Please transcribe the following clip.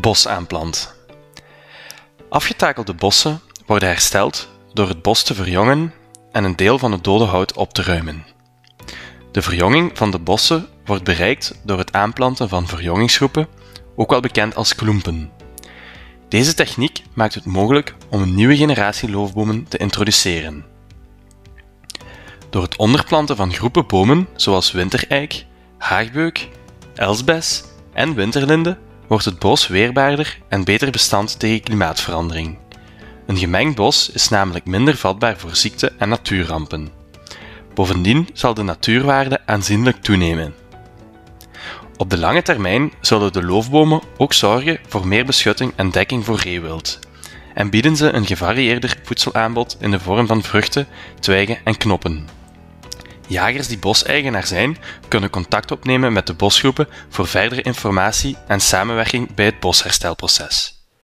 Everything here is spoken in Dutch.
Bos aanplant. Afgetakelde bossen worden hersteld door het bos te verjongen en een deel van het dode hout op te ruimen. De verjonging van de bossen wordt bereikt door het aanplanten van verjongingsgroepen, ook wel bekend als kloempen. Deze techniek maakt het mogelijk om een nieuwe generatie loofbomen te introduceren. Door het onderplanten van groepen bomen zoals wintereik, haagbeuk, elsbes en winterlinde wordt het bos weerbaarder en beter bestand tegen klimaatverandering. Een gemengd bos is namelijk minder vatbaar voor ziekte en natuurrampen. Bovendien zal de natuurwaarde aanzienlijk toenemen. Op de lange termijn zullen de loofbomen ook zorgen voor meer beschutting en dekking voor reewild en bieden ze een gevarieerder voedselaanbod in de vorm van vruchten, twijgen en knoppen. Jagers die boseigenaar zijn, kunnen contact opnemen met de bosgroepen voor verdere informatie en samenwerking bij het bosherstelproces.